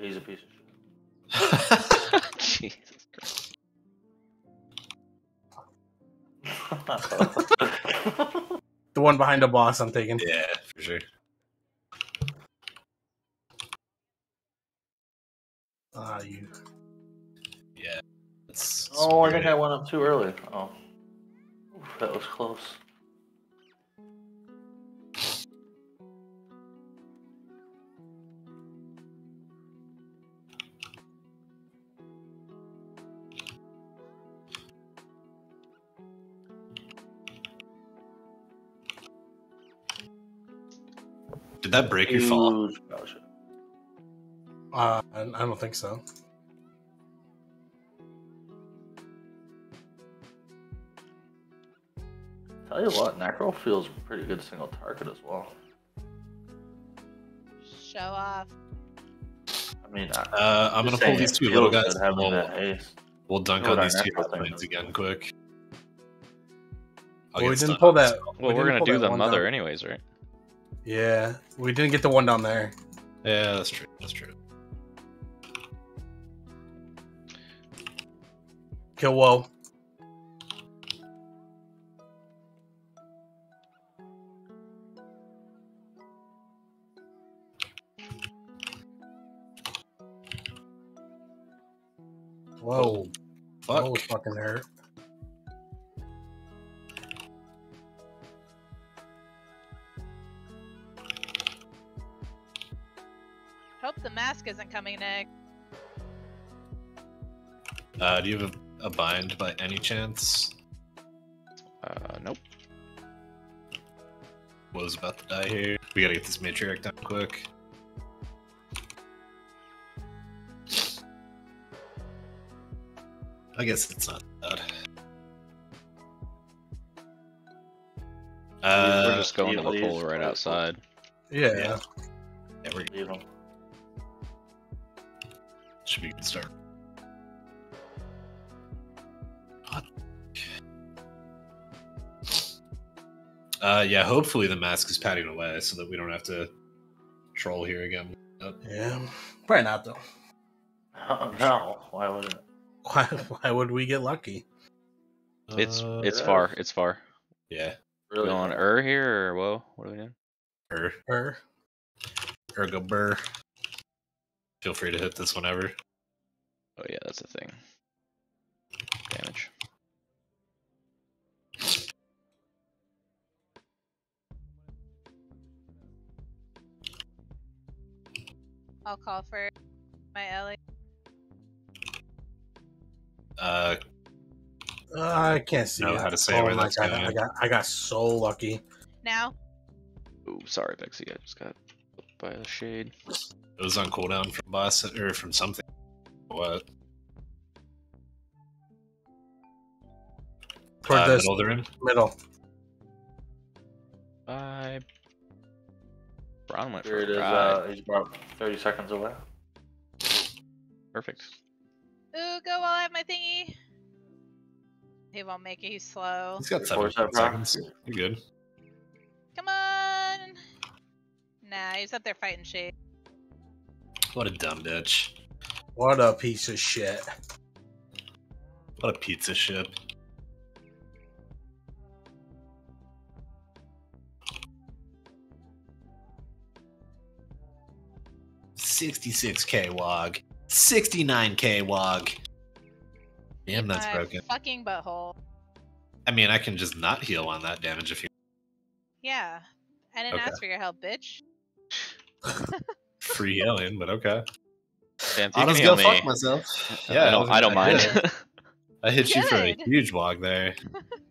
He's a piece of shit. Jesus Christ. shit. The one behind the boss I'm taking. yeah, for sure. Ah, you. Yeah. It's, oh, I think I went up too early. Oh, Oof, that was close. Did that break your fall? Uh, I I don't think so. Tell you what, Necro feels pretty good single target as well. Show off. I mean, I, Uh, I'm gonna pull these two little guys. We'll, we'll dunk on these two Necro thing planes is. again quick. I'll Well, we didn't pull that. Well, We we're gonna do the mother down. anyways, right? Yeah, we didn't get the one down there. Yeah, that's true. That's true. Kill whoa. Whoa. Fuck. Was fucking hurt. Mask isn't coming, Nick. Uh, do you have a, a bind by any chance? Uh, nope. Was about to die here. We gotta get this matriarch done quick. I guess it's not bad. Uh, we're just going to the pool right outside. Yeah. Yeah. yeah, we're Leave Uh, yeah, hopefully the mask is padding away so that we don't have to troll here again. Yeah. Probably not though. Oh, no, why would it? Why? Why would we get lucky? It's uh, it's yeah. far. It's far. yeah, Really? Going er here or whoa? What are we doing? er, Her. ergo burr. Feel free to hit this whenever. Oh yeah, that's a thing. Damage. I'll call for my Ellie. Uh, Uh, I can't see Know it. how to say oh where my that's god! going. I got I got so lucky. Now? Ooh, sorry, Bexy. I just got by the shade. it was on cooldown from boss or from something. What? Toward uh, middle of the room. middle. Bye. Brown went Here for it a is, drive. Uh, he's about 30 seconds away. Perfect. Ooh, go! while I have my thingy. He won't make it. He's slow. He's got seven, seconds. seconds. You're good. Come on. Nah, he's up there fighting shit. What a dumb bitch. What a piece of shit. What a pizza shit. 66k wog, 69k wog. Damn, that's My broken. Fucking butthole. I mean, I can just not heal on that damage if you. Yeah, I didn't okay. ask for your help, bitch. Free healing, but okay. Damn, I'll just go me. fuck myself. Yeah, I don't, I don't mind. I hit Good. you for a huge wog there.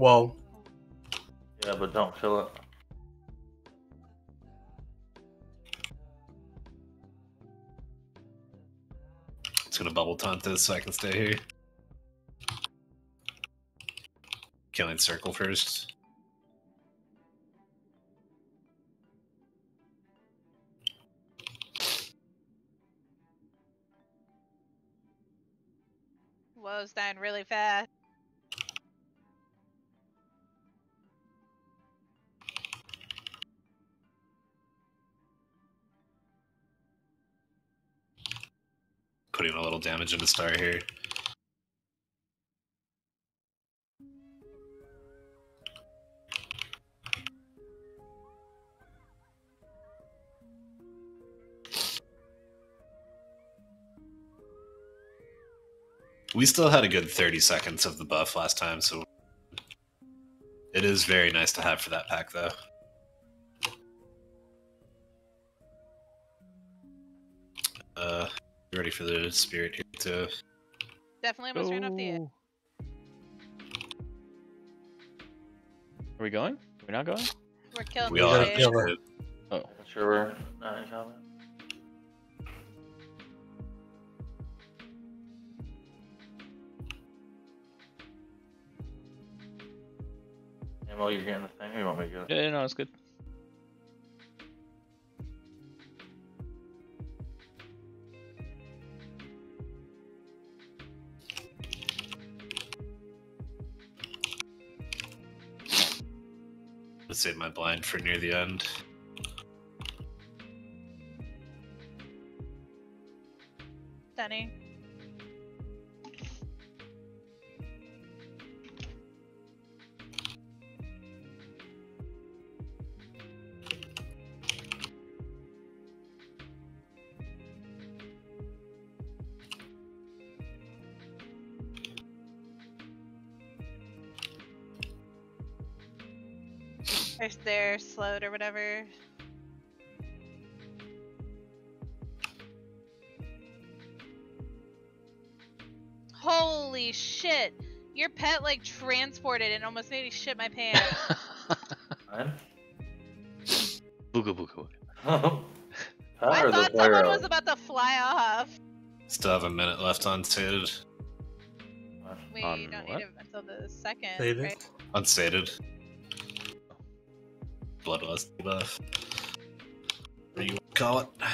Whoa. Yeah, but don't kill it. It's gonna bubble taunt this so I can stay here. Killing circle first. Putting a little damage into Star here. We still had a good 30 seconds of the buff last time, so it is very nice to have for that pack, though. Uh, ready for the spirit here too? Definitely almost ran off the edge. Are we going? Are we not going? We're killing We the all gotta have wave. kill it. Oh, Sure, we're not in combat. Ammo, you're getting the thing, or you want me to get it? yeah, yeah, no, it's good. Save my blind for near the end. Stunning. If they're slowed or whatever. Holy shit! Your pet like transported and almost made me shit my pants. Mine? booga booga. Huh, I thought someone player was about to fly off. Still have a minute left on unsated. We On don't what? need it until the second. Sated. right? Unsated. Bloodlust debuff. What do you call it?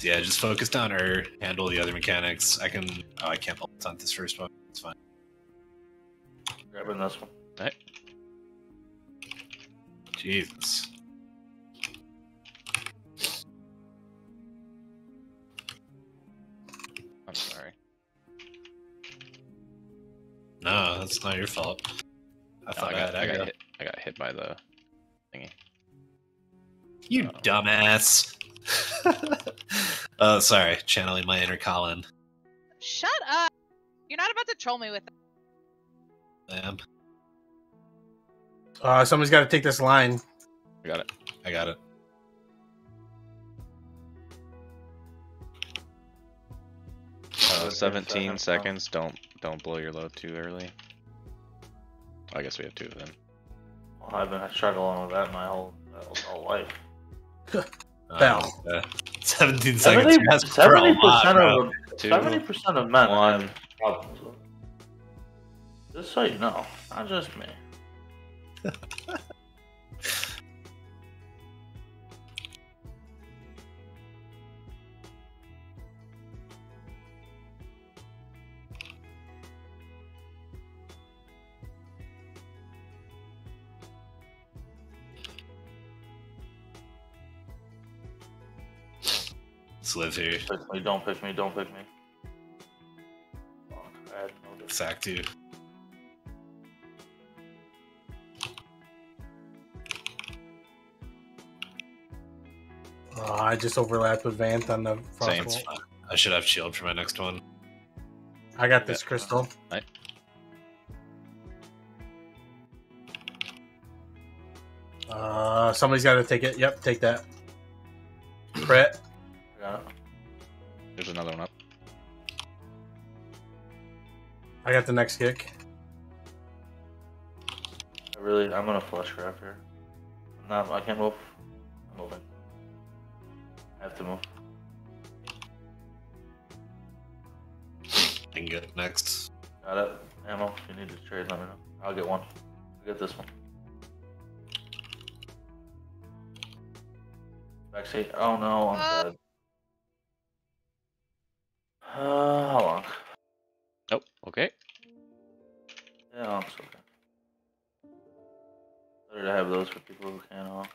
Yeah, just focus down or handle the other mechanics. I can. Oh, I can't hunt this first one. It's fine. Grabbing this one. Right. Jesus. I'm sorry. No, that's not your fault. I No, thought I got, I I got hit. I got hit by the thingy. You Oh. dumbass. oh, sorry. Channeling my inner Colin. Shut up! You're not about to troll me with that. I am. Uh, somebody's got to take this line. I got it. I got it. Uh, 17 seconds, seconds. Don't don't blow your load too early. I guess we have two of them. Well, I've been struggling with that my whole, whole, whole life. Bell. Uh, 17 seconds. Seventy That's for a lot, percent of Two. seventy percent of men one. have problems with. Just so you know, not just me. Let's live here. Pick me, don't pick me, don't pick me. Fuck, I had no Sack two. Uh, I just overlapped with Vant on the Same. frostbolt. I should have shield for my next one. I got this crystal. Uh, somebody's got to take it. Yep, take that. Crit. I got the next kick. I really, I'm gonna flush grab here. I'm not, I can't move. I'm moving. I have to move. I can get next. Got it. Ammo. If you need to trade, let me know. I'll get one. I'll get this one. Backseat. Oh no, I'm Uh. dead. Uh, how long? Oh, okay. Yeah, it's okay. Better to have those for people who can't honk.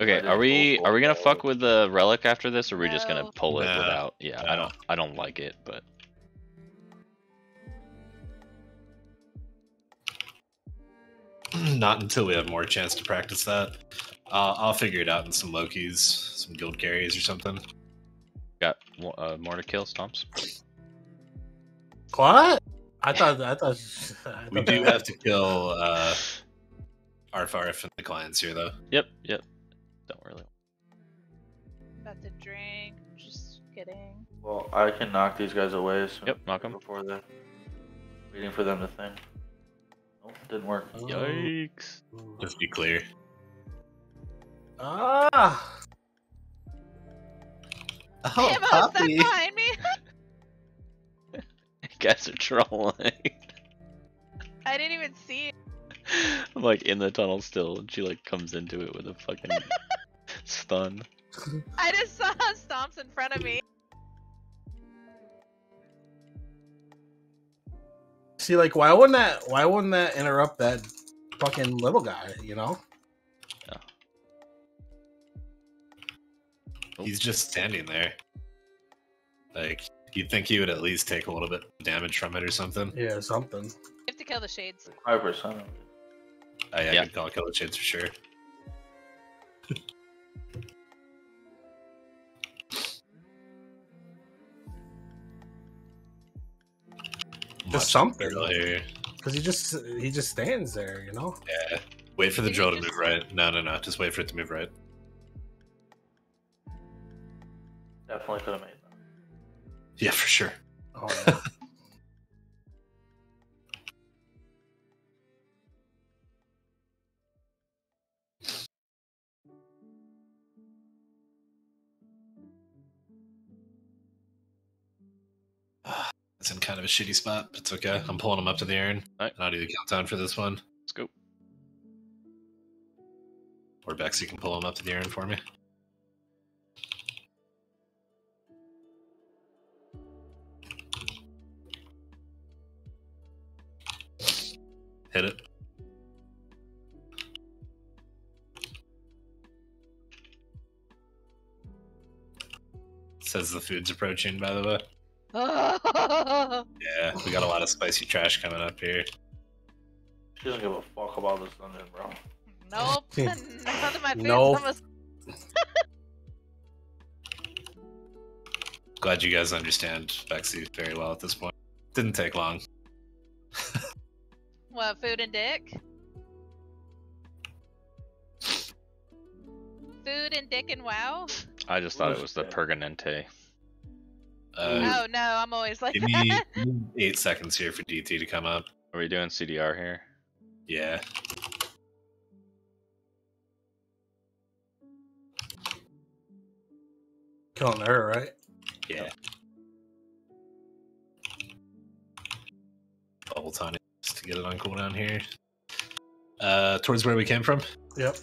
Okay, are we are we gonna fuck with the relic after this, or are we just gonna pull it No. without? Yeah, I don't I don't like it, but Not until we have more chance to practice that. Uh, I'll figure it out in some Lokis, some guild carries or something. got uh, more to kill, stomps. What? I thought. I thought. I We do that- have to kill uh, Arf Arf and the clients here, though. Yep, yep. Don't really. About to drink. Just kidding. Well, I can knock these guys away as soon Yep, knock 'em. before they're waiting for them to think. Nope, didn't work. Oh. Yikes! Just be clear. Ah. Oh, Ammo, is that behind me? You guys are trolling. I didn't even see it. I'm like in the tunnel still, and she like comes into it with a fucking stun. I just saw stomps in front of me. See, like, why wouldn't that? Why wouldn't that interrupt that fucking little guy? You know? Yeah. He's just standing there. Like, you'd think he would at least take a little bit of damage from it or something. Yeah, something. You have to kill the shades. Five percent. I, I Yeah. could call Killer Shades for sure. Just Watch something. the here. Because he just he just stands there. You know? Yeah. Wait for the drill to move right. No, no, no. Just wait for it to move right. Definitely could have made that. Yeah, for sure. Oh, It's in kind of a shitty spot, but it's okay. I'm pulling him up to the urn. Alright. And I'll do the countdown for this one. Let's go. Or Bexy can pull him up to the urn for me. Hit it. Says the food's approaching, by the way. Oh, Yeah, we got a lot of spicy trash coming up here. She doesn't give a fuck about this dungeon, bro. nope. None of my food's Nope. almost. Glad you guys understand Bexy very well at this point. Didn't take long. What, food and dick? Food and dick and wow? I just thought it was the that? Perganente. Uh, oh no, I'm always like give me eight seconds here for DT to come up. Are we doing CDR here? Yeah. killing her, right? Yeah. Bubble taunt just to get it on cooldown here. Uh, towards where we came from. Yep.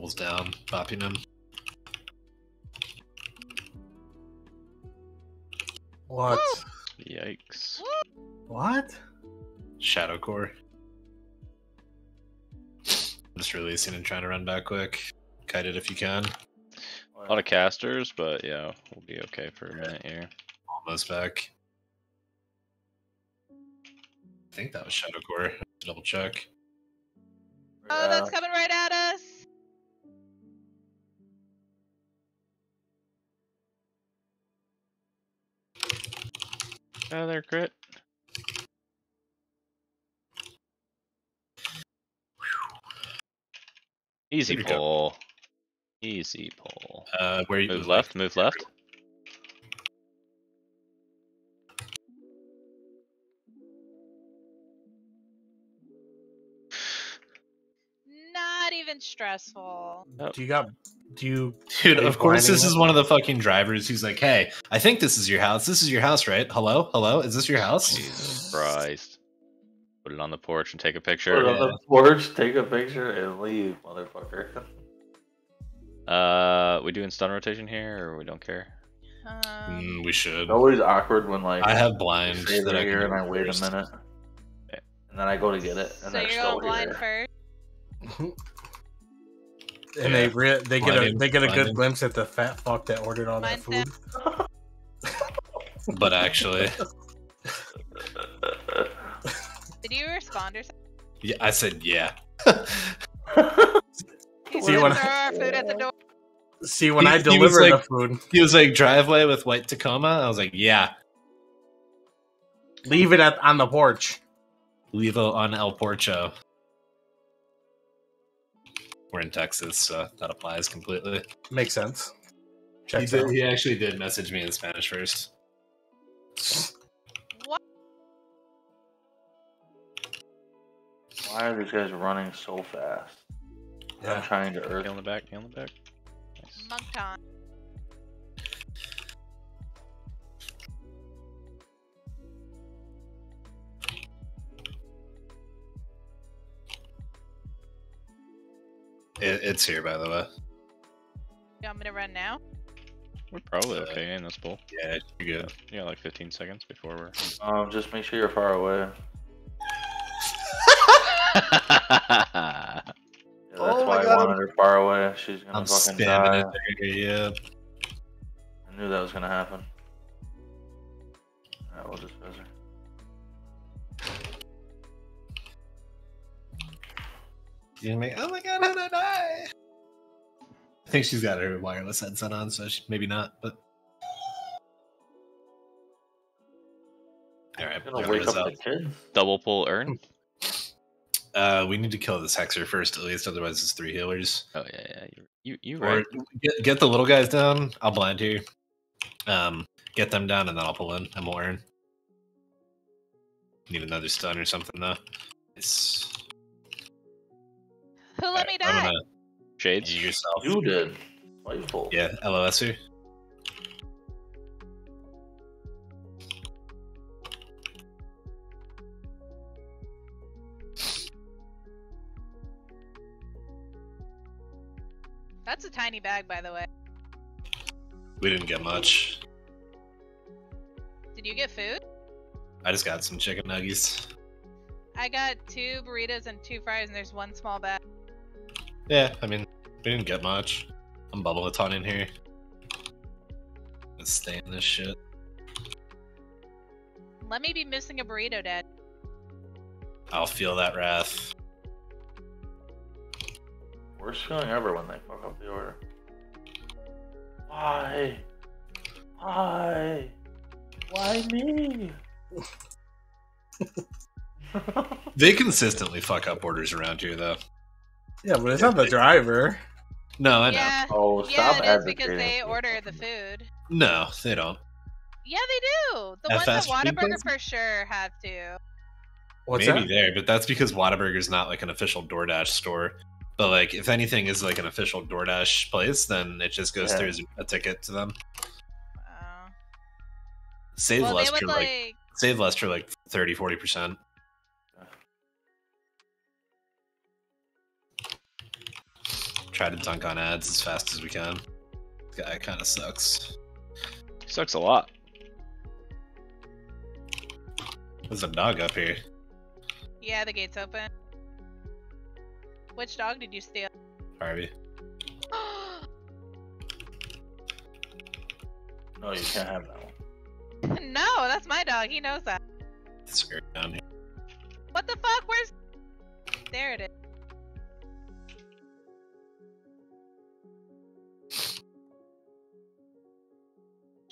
Bubbles down, popping him. What? Yikes! What? Shadow core. Just releasing and trying to run back quick. Kite it if you can. A lot of casters, but yeah, we'll be okay for a minute here. Almost back. I think that was Shadow Core. Double check. Oh, that's coming right at us. Oh, there, crit. Easy There pull. Easy pull. Uh, where you Move left, move left. Not even stressful. Oh. Do you got? Do you? Dude, of course, this is one of the fucking drivers who's like, "Hey, I think this is your house. This is your house, right? Hello, hello, is this your house?" Jesus Christ. Put it on the porch and take a Put it picture. on the porch, take a picture, and leave, motherfucker. Uh, we doing stun rotation here, or we don't care? Um, Mm, we should. It's always awkward when like I have I blind stay that I here and I wait first. a minute, and then I go to get it, so and they're you're still going blind here. first. And they re- they get a they get a good blinding. glimpse at the fat fuck that ordered all that Mine's food. But actually, Did you respond or something? yeah, I said yeah. He See, when I- our food at the door. See, when He- I was deliver like- the food, He was like driveway with white Tacoma. I was like, yeah. leave it at on the porch. Leave it on El Porcho. We're in Texas, so that applies completely. Makes sense. He, did, he actually did message me in Spanish first. What? Why are these guys running so fast? I'm Yeah. trying to earth. Knee on the back, knee on the back. Nice. Monk time. It, it's here, by the way. You want me to run now? We're probably Uh, okay in this bowl. Yeah, you're good. Yeah, like 15 seconds before we're. Um, just make sure you're far away. yeah, Yeah, that's Oh my why I God, wanted her far away. She's gonna I'm fucking spamming die. it there. Yeah. I knew that was gonna happen. Alright, we'll just visit. You make, oh my god, how did I die? I think she's got her wireless headset on, so she, maybe not, but. Alright, I'm gonna wake up the kids. Double pull urn. Uh, we need to kill this hexer first, at least. Otherwise, it's three healers. Oh yeah, yeah. You you you Or right. get, get the little guys down. I'll blind here. Um, get them down, and then I'll pull in. I'm will earn. Need another stun or something though. It's Who let me I'm die? gonna Shades. you yourself. You did. Spiteful. Yeah, LOS here. That's a tiny bag, by the way. We didn't get much. Did you get food? I just got some chicken nuggets. I got two burritos and two fries, and there's one small bag. Yeah, I mean, we didn't get much. I'm bubble a ton in here. Let's stay in this shit. Let me be missing a burrito, Dad. I'll feel that wrath. Worst feeling ever when they fuck up the order. Why? Why? Why me? They consistently fuck up orders around here, though. Yeah, but it's not the driver. No, I know. yeah, oh, stop yeah, it is because they order the food. No, they don't. Yeah, they do. The At ones at fast food Whataburger for sure have to. What's Maybe that? there, but that's because Whataburger's not like an official DoorDash store. But like, if anything is like an official DoorDash place, then it just goes Yeah. through as a ticket to them. Oh. Save well, they Lester would like, like. save Lester like 30 40 percent. Try to dunk on ads as fast as we can. This guy kind of sucks. Sucks a lot. There's a dog up here. Yeah, the gate's open. Which dog did you steal? Harvey. No, oh, you can't have that one. no, that's my dog. He knows that. It's down here. What the fuck? Where's? There it is.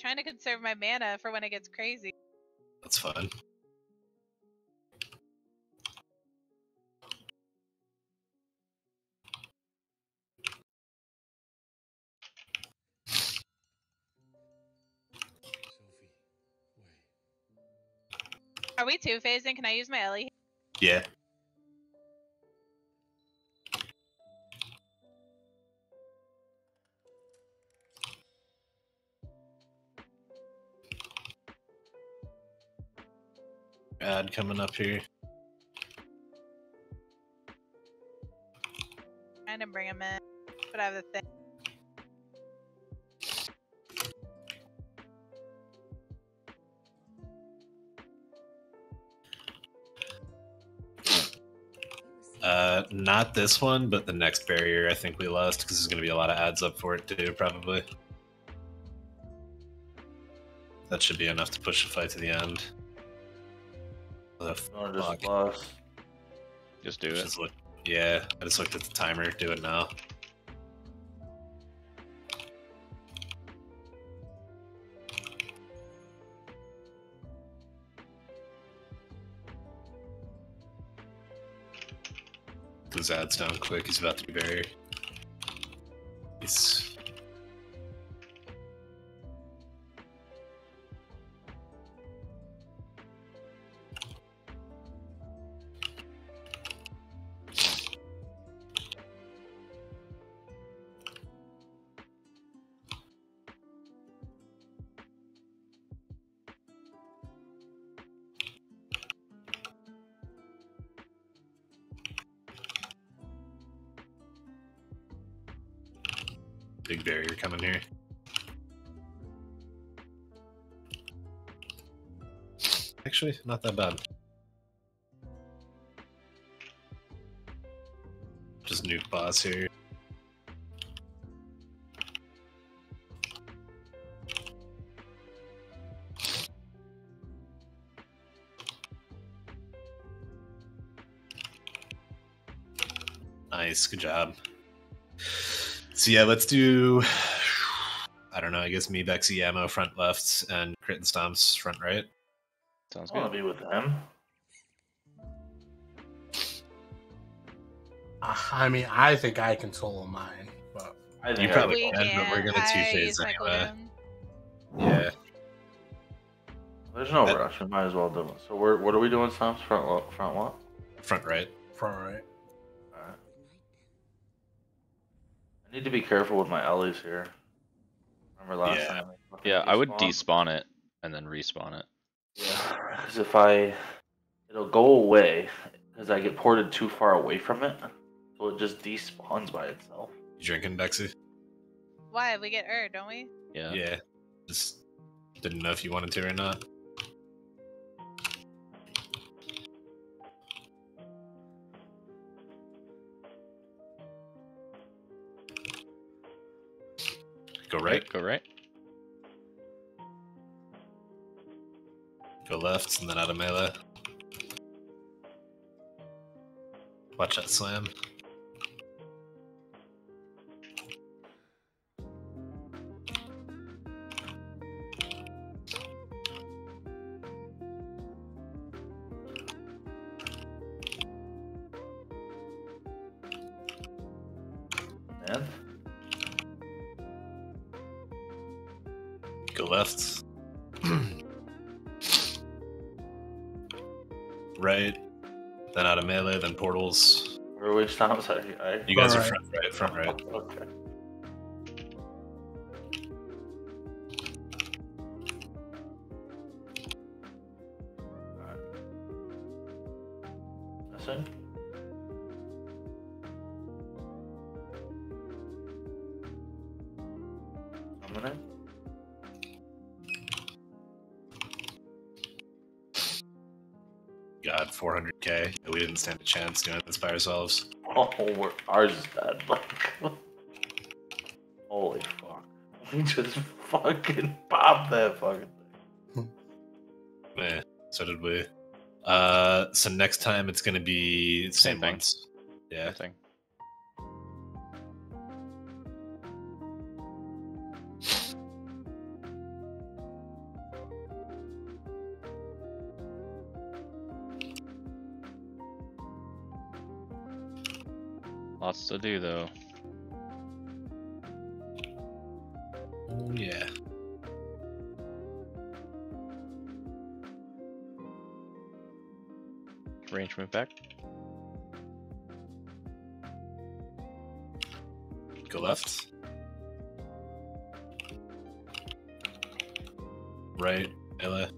trying to conserve my mana for when it gets crazy. That's fine. Are we two phasing? Can I use my Ellie? Yeah. Ad coming up here. I didn't bring him in, but I have the thing. Uh, not this one, but the next barrier. I think we lost because there's going to be a lot of ads up for it too, probably. That should be enough to push the fight to the end. The Or just fuck? Just do it. Just look, yeah, I just looked at the timer. Do it now. Those ads down quick. He's about to be buried. He's big barrier coming here. Actually, not that bad. Just nuke boss here. Nice, good job. So yeah, let's do. I don't know. I guess me, Bexy, ammo front left, and crit and stomps front right. Sounds I want to be with them. Uh, I mean, I think I control mine, but I You think I probably we can, but we're gonna two-phase use anyway. Yeah. There's no That- rush. We might as well do it. So we're what are we doing? Stomps front what? Front what? Front right. front right. I need to be careful with my Ellie's here. Remember last Yeah. time? they fucking Yeah, I would despawn it and then respawn it. Yeah, because if I, it'll go away because I get ported too far away from it, so it just despawns by itself. You drinking, Bexy? Why? We get Ur, don't we? Yeah. Yeah. Just didn't know if you wanted to or not. Go right, Go right. go left, and then out of melee. Watch that slam. Where are we stomps? I, I, You guys are Front front right, front right. Okay. Alright. Missing? Coming in? God, 400k. We didn't stand a chance doing this by ourselves. Oh, we're, ours is dead. Like, holy fuck. We just fucking popped that fucking thing. Eh, so did we. Uh, so next time it's gonna be Same same thing. ones. Yeah. Thing. To do though. Oh yeah. Range move back. Go left. Right, melee.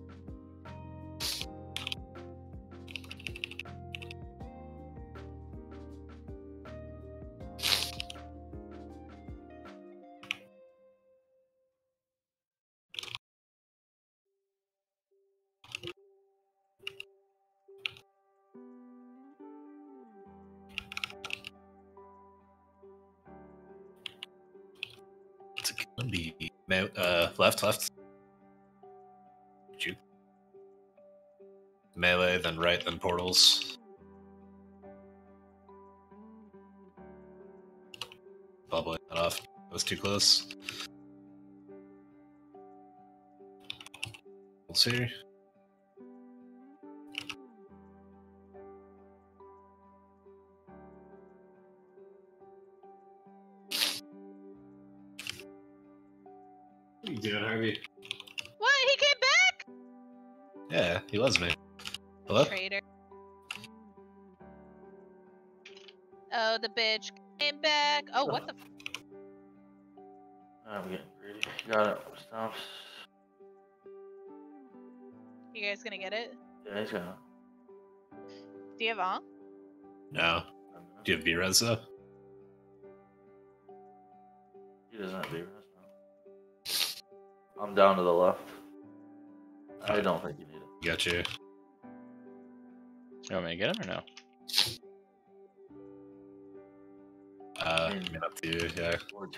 Left, left. You. Melee, then right, then portals. Bubbling that off. That was too close. We'll see. He loves me. Hello? Traitor. Oh, the bitch came back. Oh, what the? F- I'm getting greedy. Got it. Stomps. you guys gonna get it? Yeah, he's got Do you have on? No. Do you have B-Res though? He doesn't have B-Res now. I'm down to the left. I don't think you need it. Got you. You want me to get him or no? Uh, I mean, up to you. Yeah,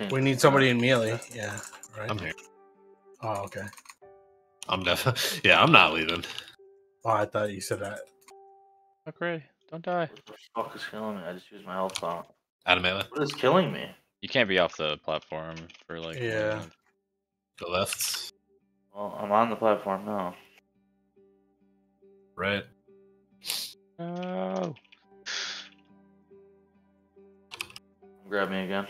We need somebody in melee. Yeah. Right. I'm here. Oh, okay. I'm definitely. Yeah, I'm not leaving. Oh, I thought you said that. Okay, don't die. What the fuck is killing me? I just used my health pump. Out of melee. What is killing me? You can't be off the platform for like. Yeah. The Go left. Well, I'm on the platform now. Right. No. Grab me again.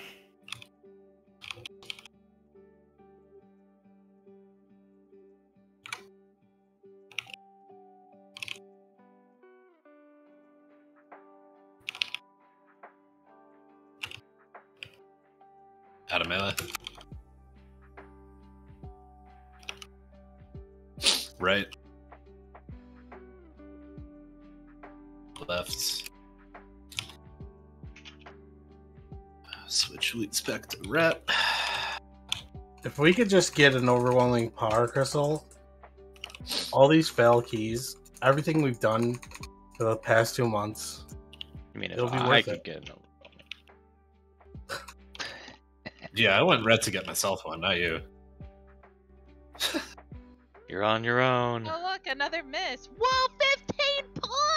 Out of melee. Right. Left. Uh, switch leads back to rep. If we could just get an overwhelming power crystal, all these fail keys, everything we've done for the past two months, I mean, It'll be I worth could it. get an overwhelming. Yeah, I went red to get myself one, not you. You're on your own. Oh look, another miss. Whoa,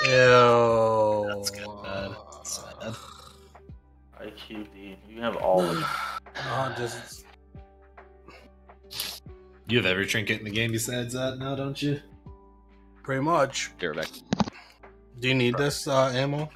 15 points. ew. That's good. That's sad. IQD. You have all of them. Oh, just You have every trinket in the game besides that now, don't you? pretty much. Dirtbag. Do you need this uh, ammo?